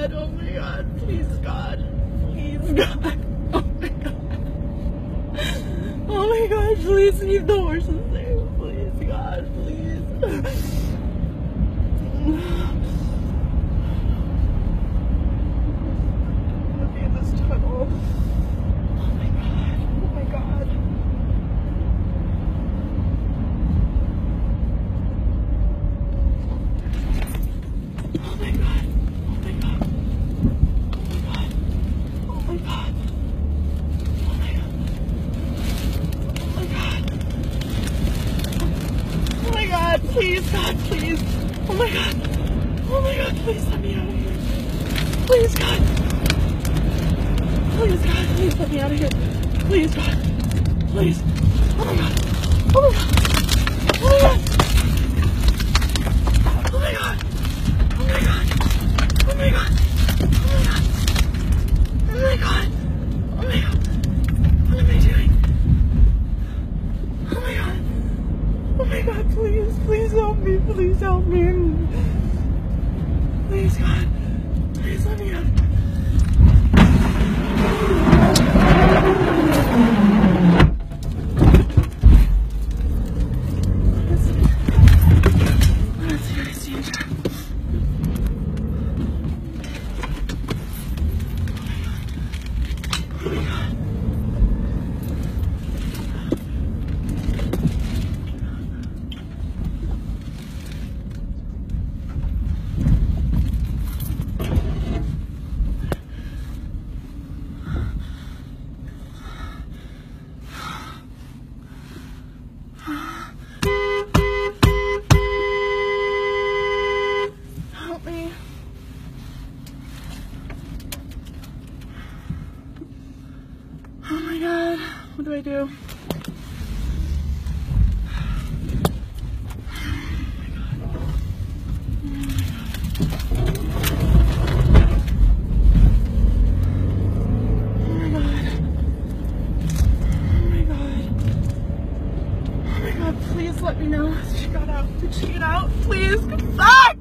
god, oh my god, please God, please God, oh my god. Oh my god, please leave the horses there, please God, please. Look at this tunnel. Oh my god, oh my god. Oh my god. Oh my god. Oh my god. Oh my god. Oh my god. Oh my god. Please, God, please. Oh my god. Oh my god, please let me out of here. Please, God. Please, God, please let me out of here. Please, God. Please. Oh my god. Oh my god. Oh my god. Oh my god. Oh my god. Oh my god. Oh my god. Oh my god. Oh my god. What am I doing? Oh my god. Oh my god, please, please help me. Please help me. What do I do? Oh my god. Oh my god. Oh please let me know. She got out. Did she get out? Please. Fuck!